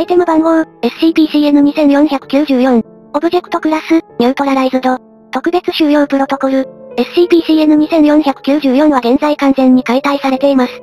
アイテム番号、SCP-CN2494。オブジェクトクラス、 Neutralized。特別収容プロトコル。SCP-CN2494 は現在完全に解体されています。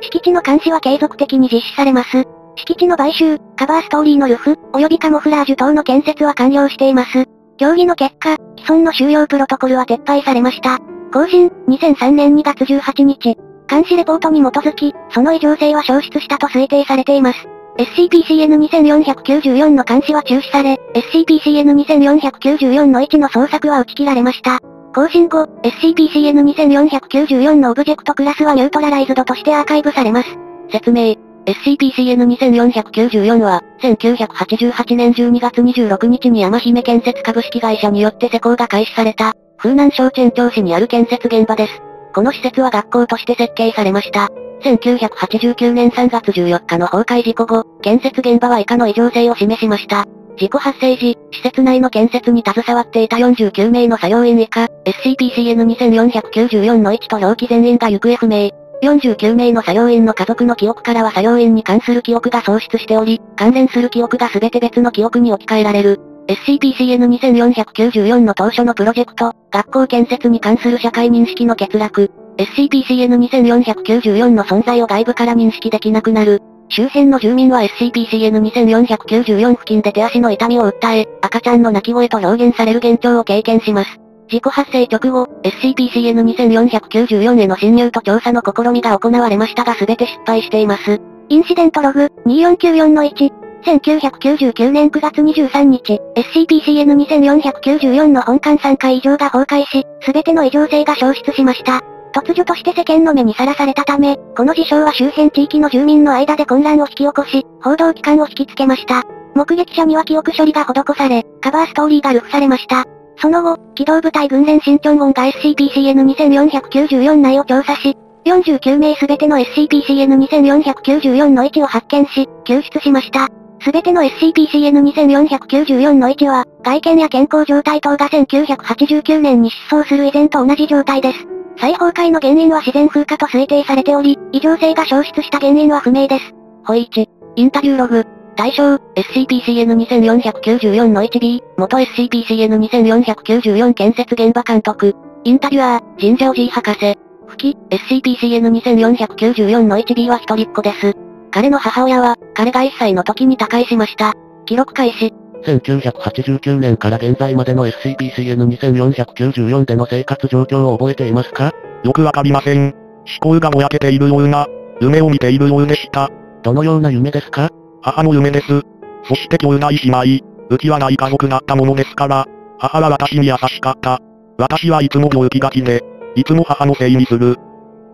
敷地の監視は継続的に実施されます。敷地の買収、カバーストーリーの流布、及びカモフラージュ等の建設は完了しています。協議の結果、既存の収容プロトコルは撤廃されました。更新、2003年2月18日。監視レポートに基づき、その異常性は消失したと推定されています。SCP-CN2494 の監視は中止され、SCP-CN2494 の位置の捜索は打ち切られました。更新後、SCP-CN2494 のオブジェクトクラスはニュートラライズドとしてアーカイブされます。説明。SCP-CN2494 は、1988年12月26日に山姫建設株式会社によって施工が開始された、風南省チェン町市にある建設現場です。この施設は学校として設計されました。1989年3月14日の崩壊事故後、建設現場は以下の異常性を示しました。事故発生時、施設内の建設に携わっていた49名の作業員以下、SCP-CN2494 の1と表記全員が行方不明。49名の作業員の家族の記憶からは作業員に関する記憶が喪失しており、関連する記憶が全て別の記憶に置き換えられる。SCP-CN2494 の当初のプロジェクト、学校建設に関する社会認識の欠落。SCP-CN2494 の存在を外部から認識できなくなる。周辺の住民は SCP-CN2494 付近で手足の痛みを訴え、赤ちゃんの泣き声と表現される現状を経験します。事故発生直後、SCP-CN2494 への侵入と調査の試みが行われましたが全て失敗しています。インシデントログ、2494-1、1999年9月23日、SCP-CN2494 の本館3回以上が崩壊し、全ての異常性が消失しました。突如として世間の目にさらされたため、この事象は周辺地域の住民の間で混乱を引き起こし、報道機関を引きつけました。目撃者には記憶処理が施され、カバーストーリーがルフされました。その後、機動部隊軍連新チョンウォンが SCP-CN2494 内を調査し、49名すべての SCP-CN2494 の位置を発見し、救出しました。すべての SCP-CN2494 の位置は、外見や健康状態等が1989年に失踪する以前と同じ状態です。再崩壊の原因は自然風化と推定されており、異常性が消失した原因は不明です。ほい1、インタビューログ。対象、SCP-CN2494 の 1B、元 SCP-CN2494 建設現場監督。インタビュアー、神社おじい博士。吹き、SCP-CN2494 の 1B は一人っ子です。彼の母親は、彼が1歳の時に他界しました。記録開始。1989年から現在までの SCP-CN2494 での生活状況を覚えていますか？よくわかりません。思考がぼやけているような、夢を見ているようでした。どのような夢ですか？母の夢です。そして兄弟姉妹、浮きはない家族だったものですから、母は私に優しかった。私はいつも病気がちで、いつも母のせいにする。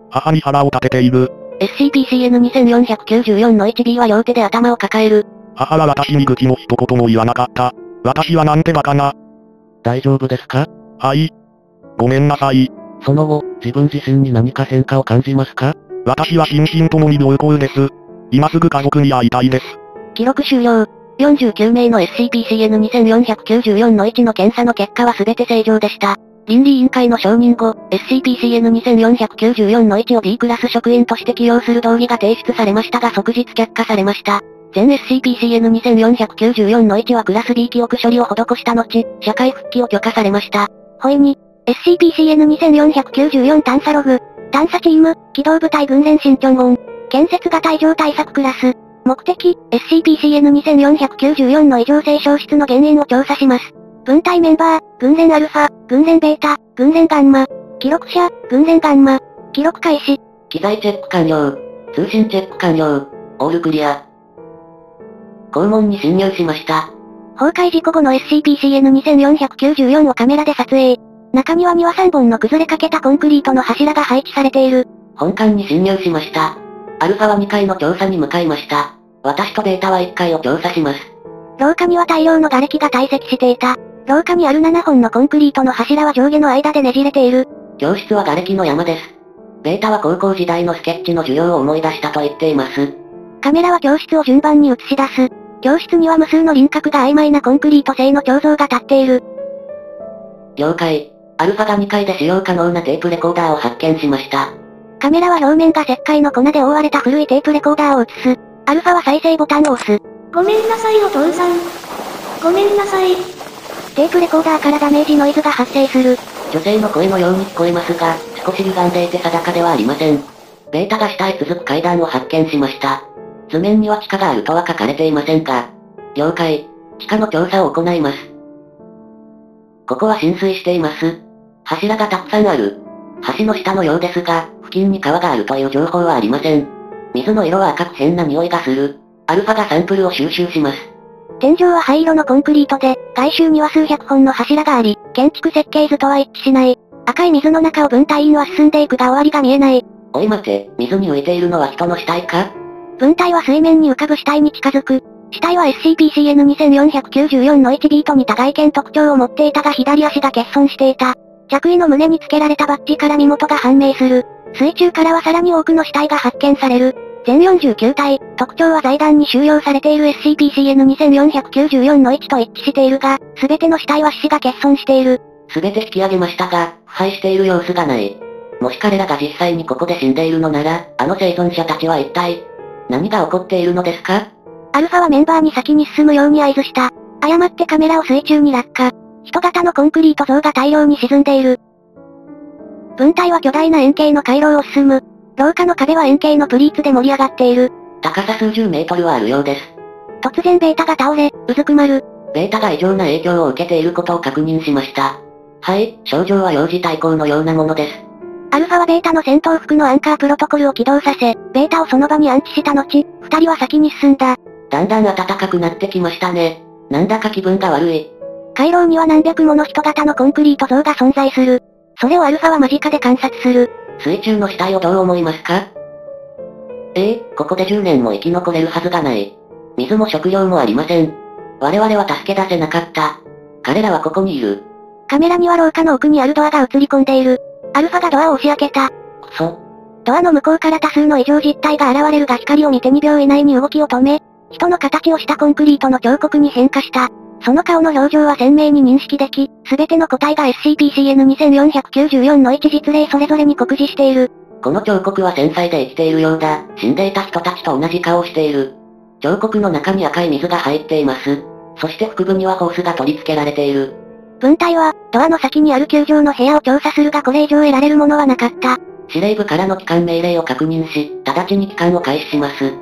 母に腹を立てている。SCP-CN2494 の 1B は両手で頭を抱える。母は私に愚痴も一言も言わなかった。私はなんてバカな。大丈夫ですか？はい。ごめんなさい。その後、自分自身に何か変化を感じますか？私は心身ともに良好です。今すぐ家族に会いたいです。記録終了。49名の SCP-CN2494 の1の検査の結果は全て正常でした。倫理委員会の承認後、SCP-CN2494 の1を D クラス職員として起用する動議が提出されましたが即日却下されました。全 SCP-CN2494 の1はクラス B 記憶処理を施した後、社会復帰を許可されました。ほいに、SCP-CN2494 探査ログ、探査チーム、機動部隊軍連新チョンゴン、建設型異常対策クラス。目的、SCP-CN2494 の異常性消失の原因を調査します。分隊メンバー、軍連アルファ、軍連ベータ、軍連ガンマ。記録者、軍連ガンマ。記録開始。機材チェック完了。通信チェック完了。オールクリア。校門に侵入しました。崩壊事故後の SCP-CN2494 をカメラで撮影。中庭には3本の崩れかけたコンクリートの柱が配置されている。本館に侵入しました。アルファは2階の調査に向かいました。私とベータは1階を調査します。廊下には大量の瓦礫が堆積していた。廊下にある7本のコンクリートの柱は上下の間でねじれている。教室は瓦礫の山です。ベータは高校時代のスケッチの授業を思い出したと言っています。カメラは教室を順番に映し出す。教室には無数の輪郭が曖昧なコンクリート製の彫像が立っている。了解。アルファが2階で使用可能なテープレコーダーを発見しました。カメラは表面が石灰の粉で覆われた古いテープレコーダーを映す。アルファは再生ボタンを押す。ごめんなさいお父さん。ごめんなさい。テープレコーダーからダメージノイズが発生する。女性の声のように聞こえますが、少し歪んでいて定かではありません。ベータが下へ続く階段を発見しました。図面には地下があるとは書かれていませんが。了解。地下の調査を行います。ここは浸水しています。柱がたくさんある。橋の下のようですが、付近に川があるという情報はありません。水の色は赤く変な匂いがする。アルファがサンプルを収集します。天井は灰色のコンクリートで、外周には数百本の柱があり、建築設計図とは一致しない。赤い水の中を分隊員は進んでいくが終わりが見えない。おい待て、水に浮いているのは人の死体か？分隊は水面に浮かぶ死体に近づく。死体は SCP-CN2494 の1ビートに多外見特徴を持っていたが左足が欠損していた。着衣の胸につけられたバッジから身元が判明する。水中からはさらに多くの死体が発見される。全49体、特徴は財団に収容されている SCP-CN2494 の位置と一致しているが、すべての死体は死死が欠損している。すべて引き上げましたが、腐敗している様子がない。もし彼らが実際にここで死んでいるのなら、あの生存者たちは一体、何が起こっているのですか？アルファはメンバーに先に進むように合図した。誤ってカメラを水中に落下。人型のコンクリート像が大量に沈んでいる。分隊は巨大な円形の回廊を進む。廊下の壁は円形のプリーツで盛り上がっている。高さ数十メートルはあるようです。突然ベータが倒れ、うずくまる。ベータが異常な影響を受けていることを確認しました。はい、症状は幼児対抗のようなものです。アルファはベータの戦闘服のアンカープロトコルを起動させ、ベータをその場に安置した後、二人は先に進んだ。だんだん暖かくなってきましたね。なんだか気分が悪い。回廊には何百もの人型のコンクリート像が存在する。それをアルファは間近で観察する。水中の死体をどう思いますか？ええここで10年も生き残れるはずがない。水も食料もありません。我々は助け出せなかった。彼らはここにいる。カメラには廊下の奥にあるドアが映り込んでいる。アルファがドアを押し開けた。くそ。ドアの向こうから多数の異常実体が現れるが光を見て2秒以内に動きを止め、人の形をしたコンクリートの彫刻に変化した。その顔の表情は鮮明に認識でき、すべての個体が SCP-CN2494 の一実例それぞれに酷似している。この彫刻は繊細で生きているようだ。死んでいた人たちと同じ顔をしている。彫刻の中に赤い水が入っています。そして腹部にはホースが取り付けられている。分隊は、ドアの先にある球場の部屋を調査するがこれ以上得られるものはなかった。司令部からの帰還命令を確認し、直ちに帰還を開始します。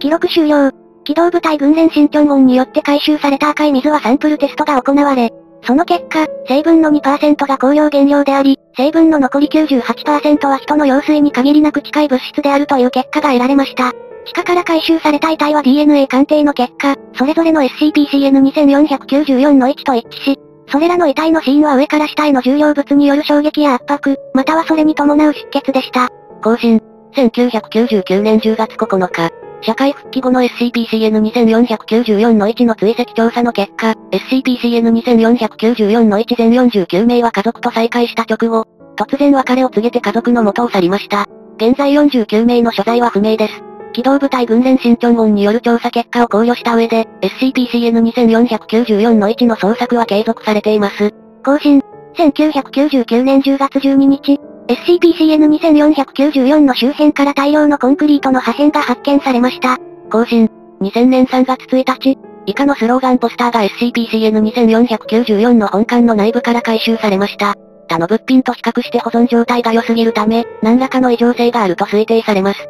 記録終了。機動部隊軍連新チョンウォンによって回収された赤い水はサンプルテストが行われ、その結果、成分の2%が香料原料であり、成分の残り98%は人の用水に限りなく近い物質であるという結果が得られました。地下から回収された遺体は DNA 鑑定の結果、それぞれの SCP-CN2494 の位置と一致し、それらの遺体の死因は上から下への重量物による衝撃や圧迫、またはそれに伴う出血でした。更新。1999年10月9日、社会復帰後の SCP-CN2494 の1の追跡調査の結果、SCP-CN2494 の1全49名は家族と再会した直後、突然別れを告げて家族の元を去りました。現在49名の所在は不明です。機動部隊軍連新チョンウォンによる調査結果を考慮した上で、SCP-CN2494 の1の捜索は継続されています。更新。1999年10月12日、SCP-CN2494 の周辺から大量のコンクリートの破片が発見されました。更新。2000年3月1日、以下のスローガンポスターが SCP-CN2494 の本館の内部から回収されました。他の物品と比較して保存状態が良すぎるため、何らかの異常性があると推定されます。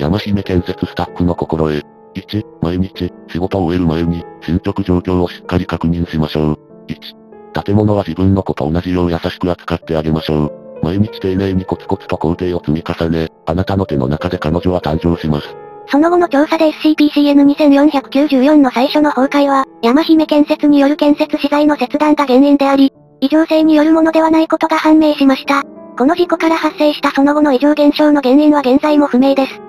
山姫建設スタッフの心得。1、毎日、仕事を終える前に、進捗状況をしっかり確認しましょう。1、建物は自分の子と同じよう優しく扱ってあげましょう。毎日丁寧にコツコツと工程を積み重ね、あなたの手の中で彼女は誕生します。その後の調査で SCP-CN2494 の最初の崩壊は、山姫建設による建設資材の切断が原因であり、異常性によるものではないことが判明しました。この事故から発生したその後の異常現象の原因は現在も不明です。